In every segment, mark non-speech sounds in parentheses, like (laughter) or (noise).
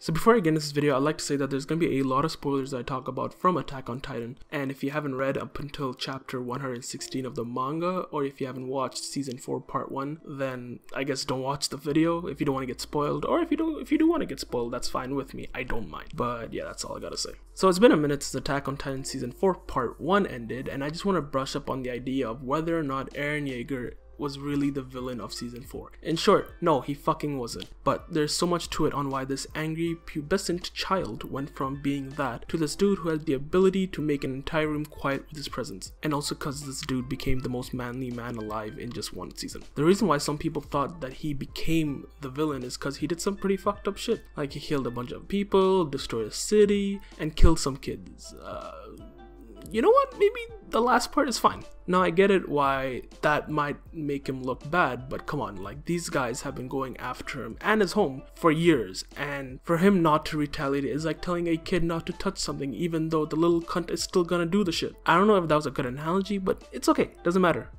So before I get into this video, I'd like to say that there's going to be a lot of spoilers I talk about from Attack on Titan. And if you haven't read up until chapter 116 of the manga, or if you haven't watched season 4 part 1, then I guess don't watch the video if you don't want to get spoiled. Or if you don't if you do want to get spoiled, that's fine with me. I don't mind. But yeah, that's all I gotta say. So it's been a minute since Attack on Titan season 4 part 1 ended, and I just want to brush up on the idea of whether or not Eren Yeager was really the villain of season 4. In short, no, he fucking wasn't. But there's so much to it on why this angry, pubescent child went from being that to this dude who had the ability to make an entire room quiet with his presence. And also cause this dude became the most manly man alive in just one season. The reason why some people thought that he became the villain is cause he did some pretty fucked up shit. Like he killed a bunch of people, destroyed a city, and killed some kids. Uh, you know what? Maybe the last part is fine. Now I get it why that might make him look bad, but come on, like these guys have been going after him and his home for years, and for him not to retaliate is like telling a kid not to touch something even though the little cunt is still gonna do the shit. I don't know if that was a good analogy, but it's okay, doesn't matter.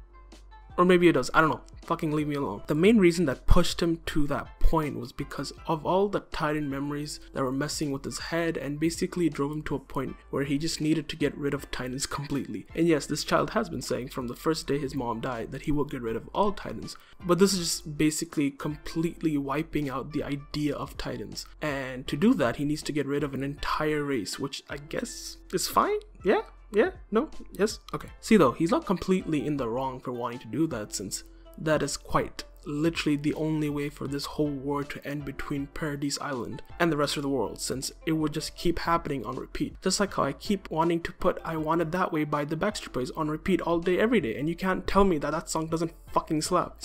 Or maybe it does, I don't know. Fucking leave me alone. The main reason that pushed him to that point was because of all the Titan memories that were messing with his head and basically drove him to a point where he just needed to get rid of Titans completely. And yes, this child has been saying from the first day his mom died that he will get rid of all Titans, but this is just basically completely wiping out the idea of Titans. And to do that, he needs to get rid of an entire race, which I guess is fine? Yeah? Yeah? No? Yes? Okay. See though, he's not completely in the wrong for wanting to do that since that is quite literally the only way for this whole war to end between Paradise Island and the rest of the world since it would just keep happening on repeat. Just like how I keep wanting to put I Want It That Way by the Backstreet Boys on repeat all day every day and you can't tell me that that song doesn't fucking slap.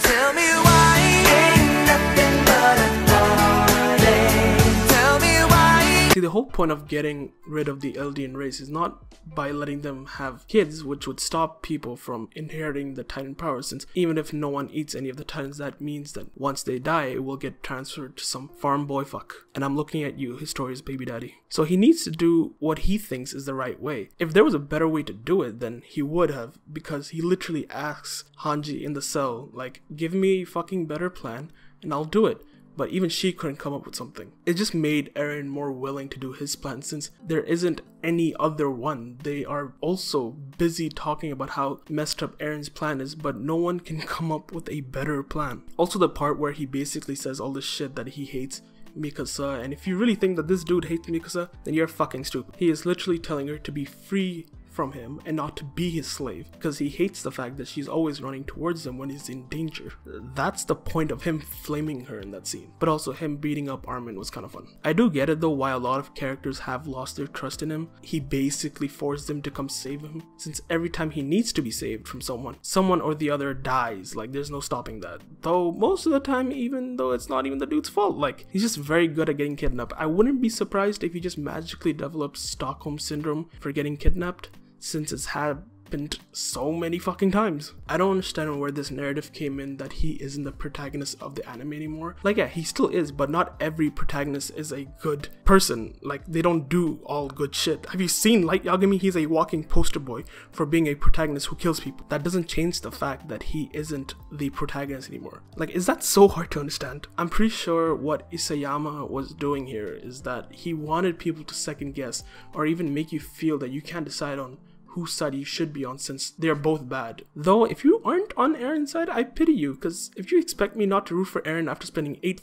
Whole point of getting rid of the Eldian race is not by letting them have kids, which would stop people from inheriting the Titan power, since even if no one eats any of the Titans, that means that once they die, it will get transferred to some farm boy fuck. And I'm looking at you, Historia's baby daddy. So he needs to do what he thinks is the right way. If there was a better way to do it, then he would have, because he literally asks Hanji in the cell, like, give me a fucking better plan, and I'll do it but even she couldn't come up with something. It just made Eren more willing to do his plan since there isn't any other one. They are also busy talking about how messed up Eren's plan is, but no one can (laughs) come up with a better plan. Also, the part where he basically says all this shit that he hates Mikasa, and if you really think that this dude hates Mikasa, then you're fucking stupid. He is literally telling her to be free from him and not to be his slave because he hates the fact that she's always running towards him when he's in danger. That's the point of him flaming her in that scene. But also him beating up Armin was kind of fun. I do get it though why a lot of characters have lost their trust in him. He basically forced them to come save him since every time he needs to be saved from someone, someone or the other dies. Like there's no stopping that. Though most of the time even though it's not even the dude's fault. Like he's just very good at getting kidnapped. I wouldn't be surprised if he just magically developed Stockholm syndrome for getting kidnapped since it's happened so many fucking times. I don't understand where this narrative came in that he isn't the protagonist of the anime anymore. Like, yeah, he still is, but not every protagonist is a good person. Like, they don't do all good shit. Have you seen Light Yagami? He's a walking poster boy for being a protagonist who kills people. That doesn't change the fact that he isn't the protagonist anymore. Like, is that so hard to understand? I'm pretty sure what Isayama was doing here is that he wanted people to second guess or even make you feel that you can't decide on side you should be on since they're both bad. Though, if you aren't on Eren's side, I pity you, because if you expect me not to root for Aaron after spending 8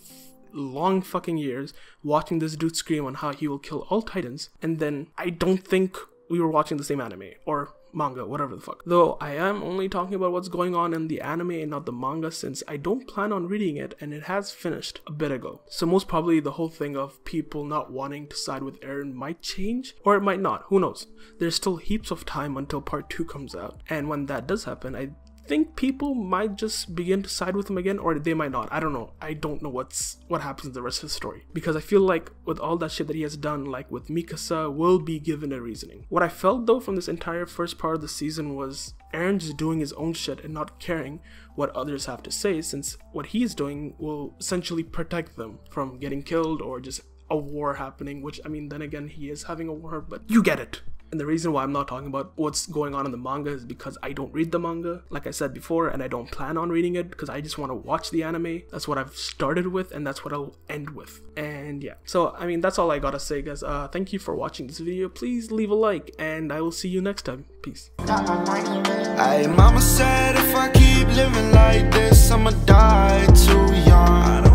long fucking years watching this dude scream on how he will kill all titans, and then I don't think we were watching the same anime, or manga, whatever the fuck. Though I am only talking about what's going on in the anime and not the manga since I don't plan on reading it and it has finished a bit ago. So most probably the whole thing of people not wanting to side with Eren might change or it might not, who knows. There's still heaps of time until part 2 comes out and when that does happen I think people might just begin to side with him again or they might not. I don't know. I don't know what's what happens in the rest of the story because I feel like with all that shit that he has done like with Mikasa will be given a reasoning. What I felt though from this entire first part of the season was Eren just doing his own shit and not caring what others have to say since what he's doing will essentially protect them from getting killed or just a war happening which I mean then again he is having a war but you get it. And the reason why I'm not talking about what's going on in the manga is because I don't read the manga, like I said before, and I don't plan on reading it because I just want to watch the anime. That's what I've started with, and that's what I'll end with. And yeah, so I mean, that's all I gotta say, guys. Uh, thank you for watching this video. Please leave a like, and I will see you next time. Peace. Mama said if I keep living like this, I'ma die too young.